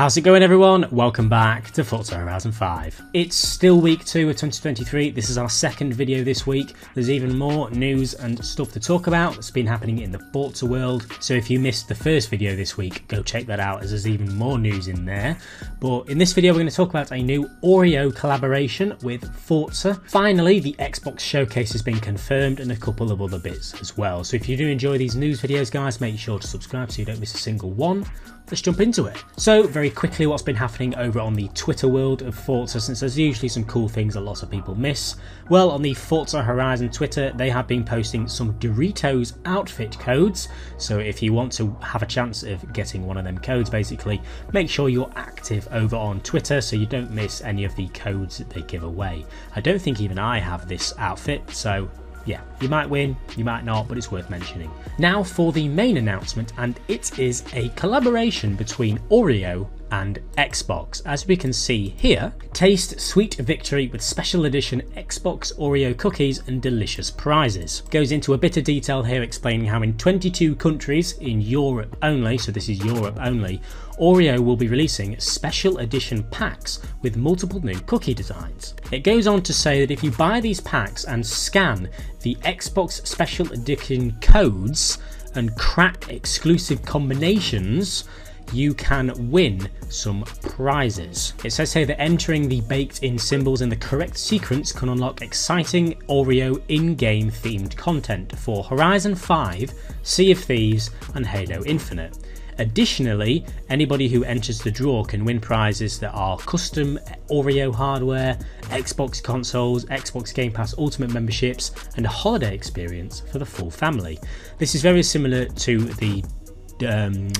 How's it going, everyone? Welcome back to Forza Horizon 5. It's still week two of 2023. This is our second video this week. There's even more news and stuff to talk about that's been happening in the Forza world. So if you missed the first video this week, go check that out as there's even more news in there. But in this video, we're going to talk about a new Oreo collaboration with Forza. Finally, the Xbox showcase has been confirmed and a couple of other bits as well. So if you do enjoy these news videos, guys, make sure to subscribe so you don't miss a single one let's jump into it. So, very quickly, what's been happening over on the Twitter world of Forza, since there's usually some cool things a lot of people miss. Well, on the Forza Horizon Twitter, they have been posting some Doritos outfit codes. So, if you want to have a chance of getting one of them codes, basically, make sure you're active over on Twitter so you don't miss any of the codes that they give away. I don't think even I have this outfit, so yeah, you might win, you might not, but it's worth mentioning. Now for the main announcement, and it is a collaboration between Oreo and Xbox. As we can see here, taste sweet victory with special edition Xbox Oreo cookies and delicious prizes. Goes into a bit of detail here explaining how in 22 countries in Europe only, so this is Europe only, Oreo will be releasing special edition packs with multiple new cookie designs. It goes on to say that if you buy these packs and scan the Xbox special edition codes and crack exclusive combinations, you can win some prizes. It says here that entering the baked in symbols in the correct sequence can unlock exciting Oreo in game themed content for Horizon 5, Sea of Thieves, and Halo Infinite. Additionally, anybody who enters the draw can win prizes that are custom Oreo hardware, Xbox consoles, Xbox Game Pass Ultimate memberships, and a holiday experience for the full family. This is very similar to the um,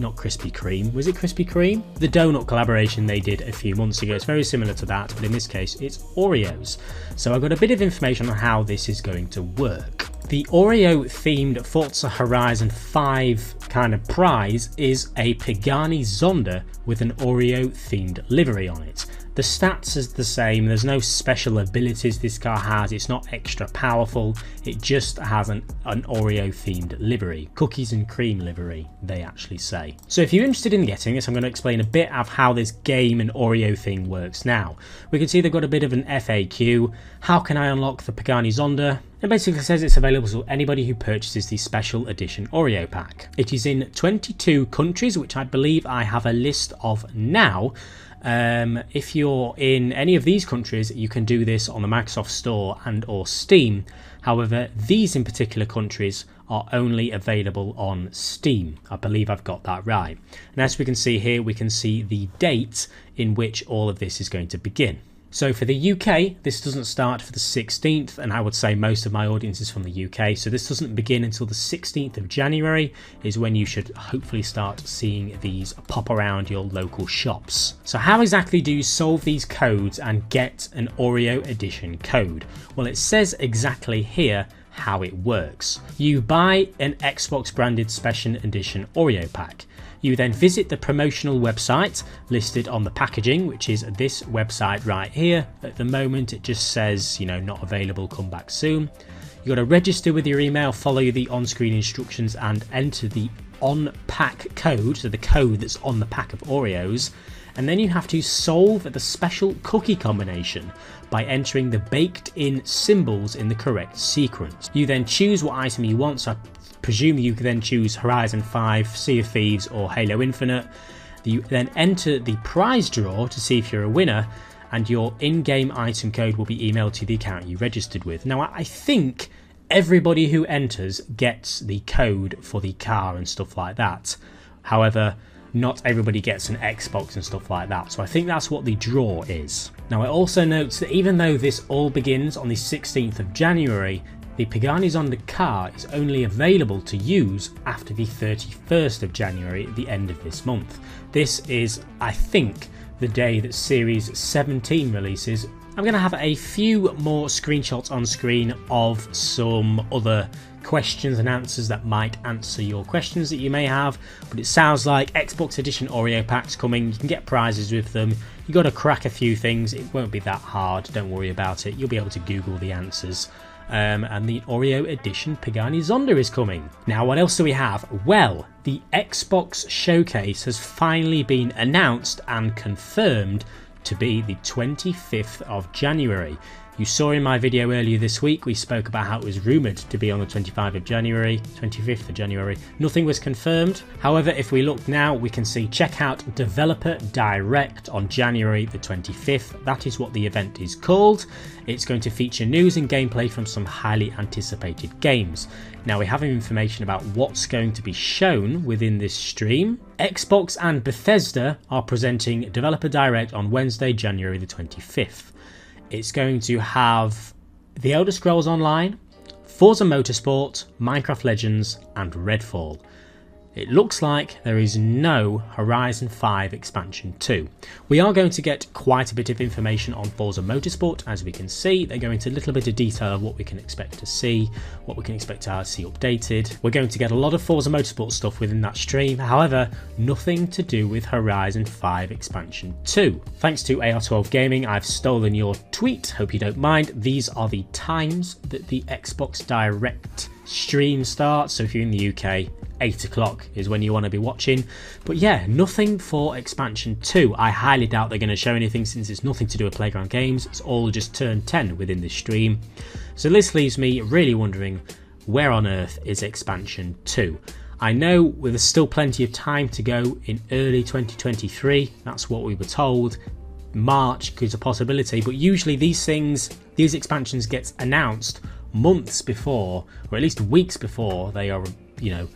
not Krispy Kreme. Was it Krispy Kreme? The donut collaboration they did a few months ago. It's very similar to that, but in this case, it's Oreos. So I got a bit of information on how this is going to work. The Oreo themed Forza Horizon 5 kind of prize is a Pagani Zonda with an Oreo themed livery on it. The stats is the same, there's no special abilities this car has, it's not extra powerful, it just has an, an Oreo themed livery. Cookies and cream livery, they actually say. So if you're interested in getting this, I'm going to explain a bit of how this game and Oreo thing works now. We can see they've got a bit of an FAQ. How can I unlock the Pagani Zonda? It basically says it's available to anybody who purchases the special edition Oreo pack. It is in 22 countries, which I believe I have a list of now. Um, if you're in any of these countries, you can do this on the Microsoft Store and or Steam. However, these in particular countries are only available on Steam. I believe I've got that right. And as we can see here, we can see the date in which all of this is going to begin. So for the UK, this doesn't start for the 16th, and I would say most of my audience is from the UK, so this doesn't begin until the 16th of January, is when you should hopefully start seeing these pop around your local shops. So, how exactly do you solve these codes and get an Oreo edition code? Well, it says exactly here how it works. You buy an Xbox branded special edition Oreo pack. You then visit the promotional website listed on the packaging, which is this website right here. At the moment, it just says, you know, not available, come back soon. You got to register with your email, follow the on screen instructions, and enter the on pack code, so the code that's on the pack of Oreos. And then you have to solve the special cookie combination by entering the baked in symbols in the correct sequence. You then choose what item you want, so I presume you can then choose Horizon 5, Sea of Thieves, or Halo Infinite. You then enter the prize draw to see if you're a winner, and your in game item code will be emailed to the account you registered with. Now, I think everybody who enters gets the code for the car and stuff like that. However, not everybody gets an Xbox and stuff like that. So I think that's what the draw is. Now, it also notes that even though this all begins on the 16th of January, the Pagani Zonda car is only available to use after the 31st of January at the end of this month. This is, I think, the day that Series 17 releases. I'm going to have a few more screenshots on screen of some other questions and answers that might answer your questions that you may have. But it sounds like Xbox Edition Oreo packs coming. You can get prizes with them. You got to crack a few things. It won't be that hard. Don't worry about it. You'll be able to Google the answers um, and the Oreo edition Pagani Zonda is coming. Now, what else do we have? Well, the Xbox Showcase has finally been announced and confirmed to be the 25th of January. You saw in my video earlier this week, we spoke about how it was rumoured to be on the 25th of January, 25th of January. Nothing was confirmed. However, if we look now, we can see check out Developer Direct on January the 25th. That is what the event is called. It's going to feature news and gameplay from some highly anticipated games. Now, we have information about what's going to be shown within this stream. Xbox and Bethesda are presenting Developer Direct on Wednesday, January the 25th. It's going to have The Elder Scrolls Online, Forza Motorsport, Minecraft Legends, and Redfall. It looks like there is no Horizon 5 Expansion 2. We are going to get quite a bit of information on Forza Motorsport, as we can see. They go into a little bit of detail of what we can expect to see, what we can expect to see updated. We're going to get a lot of Forza Motorsport stuff within that stream, however, nothing to do with Horizon 5 Expansion 2. Thanks to AR12 Gaming, I've stolen your tweet, hope you don't mind. These are the times that the Xbox Direct stream starts, so if you're in the UK, 8 o'clock is when you want to be watching. But yeah, nothing for Expansion 2. I highly doubt they're going to show anything since it's nothing to do with Playground Games. It's all just turn 10 within this stream. So this leaves me really wondering where on earth is Expansion 2? I know there's still plenty of time to go in early 2023. That's what we were told. March is a possibility, but usually these things, these expansions get announced months before, or at least weeks before they are, you know,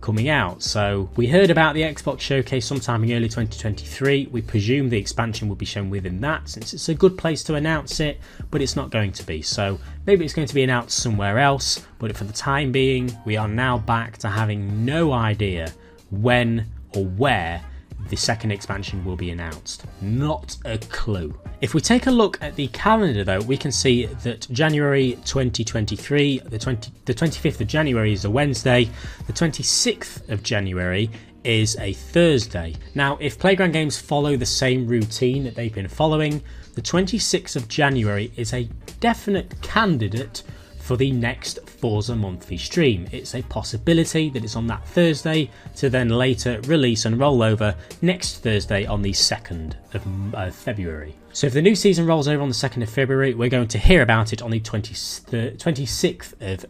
coming out. So we heard about the Xbox showcase sometime in early 2023. We presume the expansion will be shown within that since it's a good place to announce it, but it's not going to be. So maybe it's going to be announced somewhere else, but for the time being, we are now back to having no idea when or where the second expansion will be announced. Not a clue. If we take a look at the calendar though, we can see that January 2023, the, 20, the 25th of January is a Wednesday, the 26th of January is a Thursday. Now, if Playground Games follow the same routine that they've been following, the 26th of January is a definite candidate for the next Forza monthly stream. It's a possibility that it's on that Thursday to then later release and roll over next Thursday on the 2nd of uh, February. So if the new season rolls over on the 2nd of February, we're going to hear about it on the 20, 26th of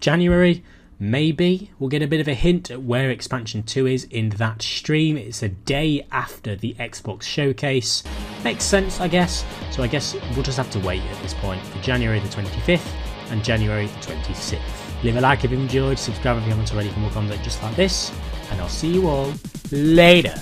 January. Maybe we'll get a bit of a hint at where Expansion 2 is in that stream. It's a day after the Xbox showcase. Makes sense, I guess. So I guess we'll just have to wait at this point for January the 25th and January the 26th. Leave a like if you enjoyed, subscribe if you haven't already for more content just like this, and I'll see you all later.